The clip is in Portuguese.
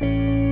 Música